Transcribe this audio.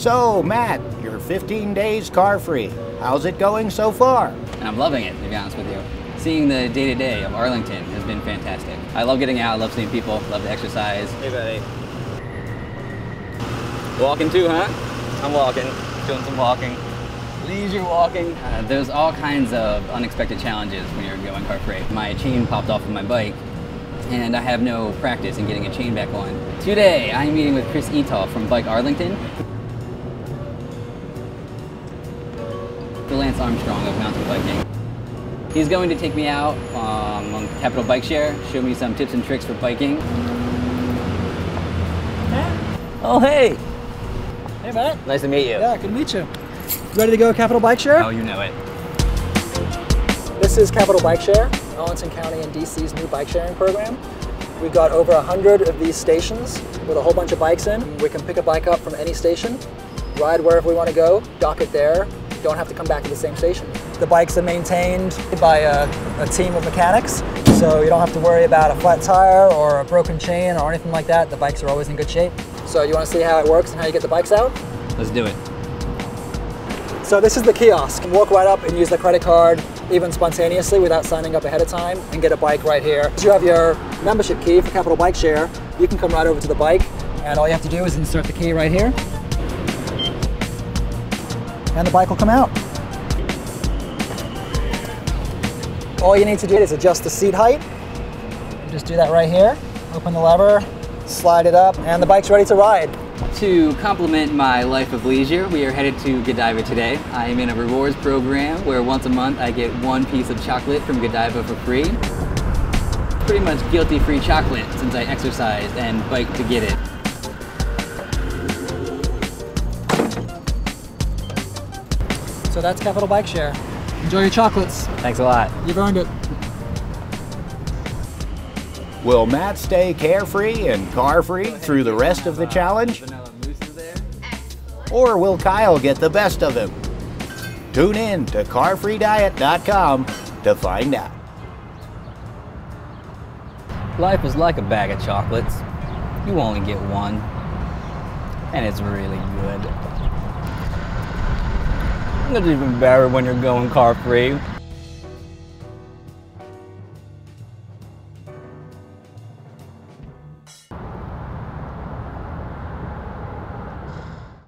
So, Matt, you're 15 days car free. How's it going so far? And I'm loving it, to be honest with you. Seeing the day to day of Arlington has been fantastic. I love getting out, I love seeing people, love the exercise. Hey, buddy. Walking too, huh? I'm walking. Doing some walking. Leisure walking. Uh, there's all kinds of unexpected challenges when you're going car free. My chain popped off of my bike, and I have no practice in getting a chain back on. Today, I'm meeting with Chris Eatough from Bike Arlington. The Lance Armstrong of mountain biking. He's going to take me out um, on Capital Bike Share, show me some tips and tricks for biking. Oh, hey. Hey, Matt. Nice to meet you. Yeah, good to meet you. Ready to go Capital Bike Share? Oh, you know it. This is Capital Bike Share, Arlington County and DC's new bike sharing program. We've got over 100 of these stations with a whole bunch of bikes in. We can pick a bike up from any station, ride wherever we want to go, dock it there, don't have to come back to the same station. The bikes are maintained by a, a, team of mechanics, so you don't have to worry about a flat tire or a broken chain or anything like that. The bikes are always in good shape. So you want to see how it works and how you get the bikes out? Let's do it. So this is the kiosk. You walk right up and use the credit card, even spontaneously without signing up ahead of time, and get a bike right here. You have your membership key for Capital Bike Share. You can come right over to the bike, and all you have to do is insert the key right here, and the bike will come out. All you need to do is adjust the seat height. Just do that right here. Open the lever, slide it up, and the bike's ready to ride. To complement my life of leisure, we are headed to Godiva today. I am in a rewards program where once a month I get one piece of chocolate from Godiva for free. Pretty much guilty-free chocolate since I exercised and biked to get it. So that's Capital Bike Share. Enjoy your chocolates. Thanks a lot. You've earned it. Will Matt stay carefree and car free through the rest of the challenge? Or will Kyle get the best of him? Tune in to carfreediet.com to find out. Life is like a bag of chocolates. You only get one, and it's really good. It's even better when you're going car free.